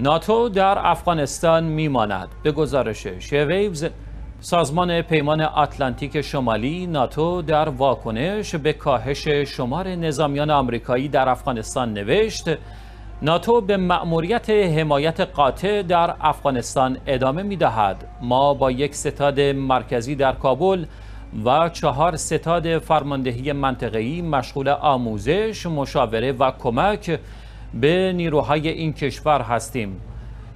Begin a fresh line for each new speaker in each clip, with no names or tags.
ناتو در افغانستان میماند به گزارش شیویوز سازمان پیمان آتلانتیک شمالی ناتو در واکنش به کاهش شمار نظامیان آمریکایی در افغانستان نوشت ناتو به مأموریت حمایت قاطع در افغانستان ادامه می دهد. ما با یک ستاد مرکزی در کابل و چهار ستاد فرماندهی منطقه‌ای مشغول آموزش، مشاوره و کمک به نیروهای این کشور هستیم.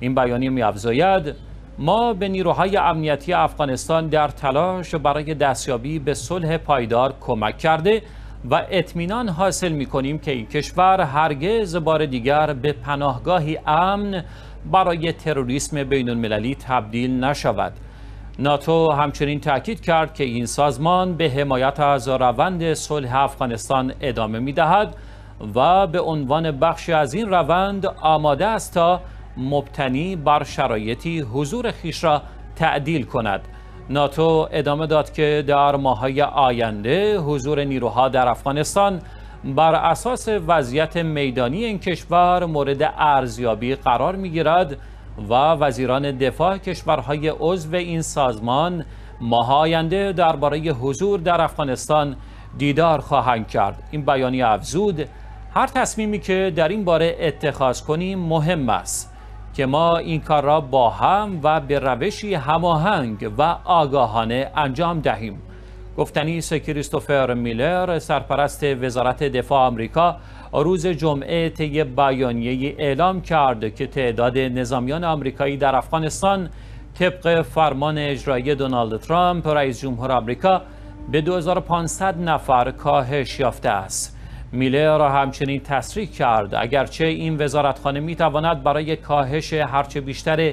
این بیانیه می افزاید ما به نیروهای امنیتی افغانستان در تلاش برای دستیابی به صلح پایدار کمک کرده و اطمینان حاصل می کنیم که این کشور هرگز بار دیگر به پناهگاهی امن برای تروریسم بین المللی تبدیل نشود. ناتو همچنین تاکید کرد که این سازمان به حمایت از روند صلح افغانستان ادامه می دهد و به عنوان بخشی از این روند آماده است تا مبتنی بر شرایطی حضور خیش را تعدیل کند. ناتو ادامه داد که در ماهای آینده حضور نیروها در افغانستان بر اساس وضعیت میدانی این کشور مورد ارزیابی قرار می گیرد و وزیران دفاع کشورهای عضو این سازمان ماه آینده درباره حضور در افغانستان دیدار خواهند کرد. این بیانیه افزود هر تصمیمی که در این باره اتخاذ کنیم مهم است که ما این کار را با هم و به روشی هماهنگ و آگاهانه انجام دهیم. گفتنی است کریستوفر میلر سرپرست وزارت دفاع آمریکا روز جمعه طی بیانیه اعلام کرد که تعداد نظامیان آمریکایی در افغانستان طبق فرمان اجرایی دونالد ترامپ رئیس جمهور آمریکا به 2500 نفر کاهش یافته است. میلر را همچنین تصریح کرد. اگرچه این وزارتخانه می تواند برای کاهش هرچه بیشتر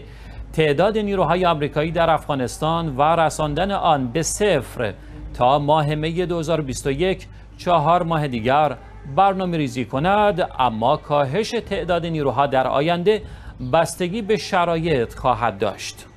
تعداد نیروهای آمریکایی در افغانستان و رساندن آن به صفر تا ماه می 2021 چهار ماه دیگر برنامه ریزی کند اما کاهش تعداد نیروها در آینده بستگی به شرایط خواهد داشت.